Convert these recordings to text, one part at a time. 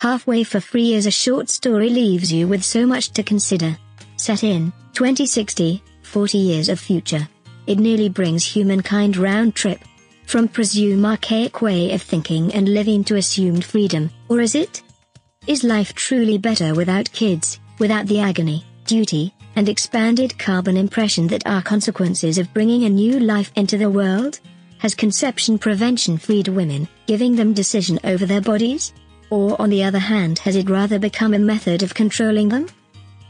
Halfway for Free is a short story leaves you with so much to consider. Set in 2060, 40 years of future. It nearly brings humankind round trip. From presume archaic way of thinking and living to assumed freedom, or is it? Is life truly better without kids, without the agony, duty, and expanded carbon impression that are consequences of bringing a new life into the world? Has conception prevention freed women, giving them decision over their bodies? Or on the other hand has it rather become a method of controlling them?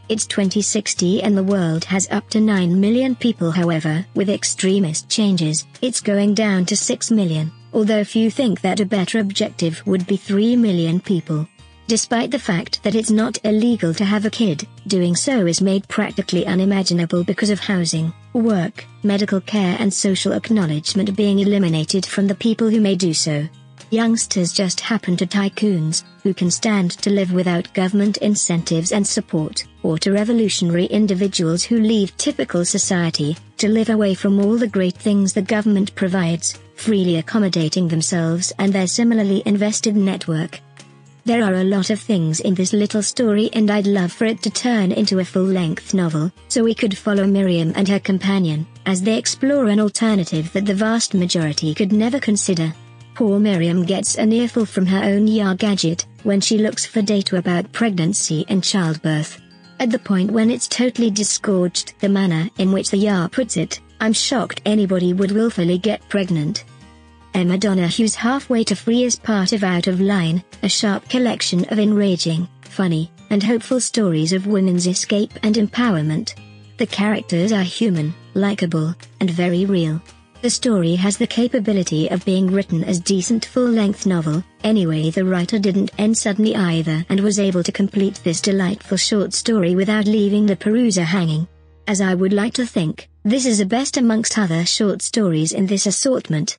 It's 2060 and the world has up to 9 million people however, with extremist changes, it's going down to 6 million, although few think that a better objective would be 3 million people. Despite the fact that it's not illegal to have a kid, doing so is made practically unimaginable because of housing, work, medical care and social acknowledgement being eliminated from the people who may do so. Youngsters just happen to tycoons, who can stand to live without government incentives and support, or to revolutionary individuals who leave typical society, to live away from all the great things the government provides, freely accommodating themselves and their similarly invested network. There are a lot of things in this little story and I'd love for it to turn into a full-length novel, so we could follow Miriam and her companion, as they explore an alternative that the vast majority could never consider. Poor Miriam gets an earful from her own Yar gadget, when she looks for data about pregnancy and childbirth. At the point when it's totally disgorged the manner in which the Yar puts it, I'm shocked anybody would willfully get pregnant. Emma Donoghue's Halfway to Free is part of Out of Line, a sharp collection of enraging, funny, and hopeful stories of women's escape and empowerment. The characters are human, likable, and very real. The story has the capability of being written as decent full-length novel, anyway the writer didn't end suddenly either and was able to complete this delightful short story without leaving the peruser hanging. As I would like to think, this is a best amongst other short stories in this assortment.